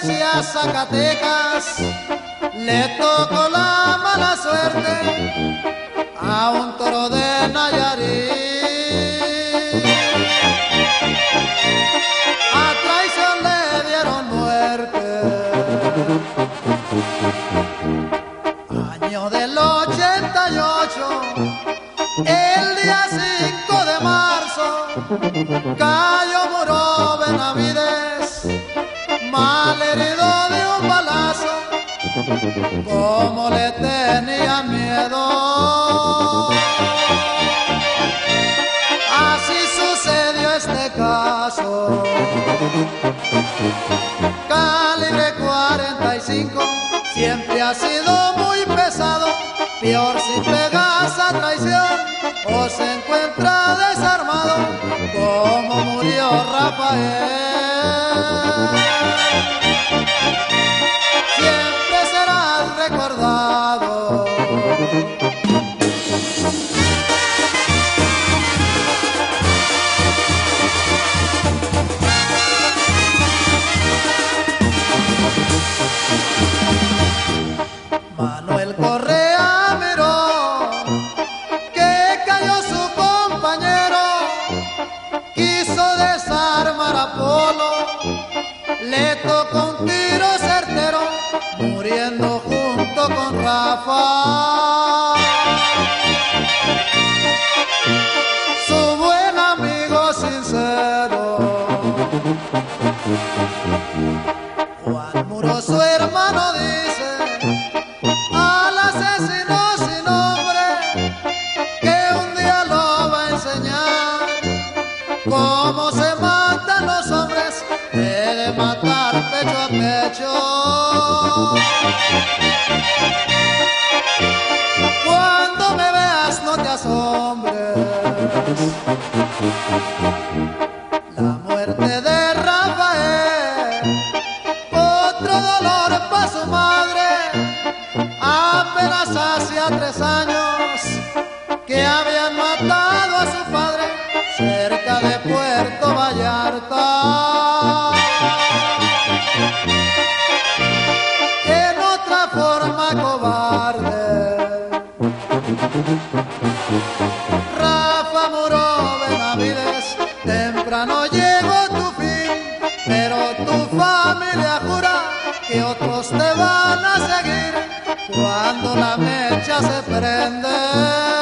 Florencia, Zacatecas. Le tocó la mala suerte a un toro de Nayarit. A traición le dieron muerte. Año del 88, el día 5 de marzo, cayó murió Benavides, mal herido de un balazo, como le tenía miedo. Así sucedió este caso. Calibre 45 siempre ha sido muy pesado. Peor si pegas a traición o se encuentra desarmado, como murió Rafael. Siempre serás recordado. Le tocó un tiro certero, muriendo junto con Rafa. Su buen amigo sincero. Juan Muro, su hermano, dice al asesino sin nombre que un día lo va a enseñar cómo pecho. Cuando me veas no te asombres. La muerte de Rafael, otro dolor para su madre, apenas hacía tres años que habían Muro Benavides, temprano llegó tu fin, pero tu familia jura que otros te van a seguir cuando la mecha se prende.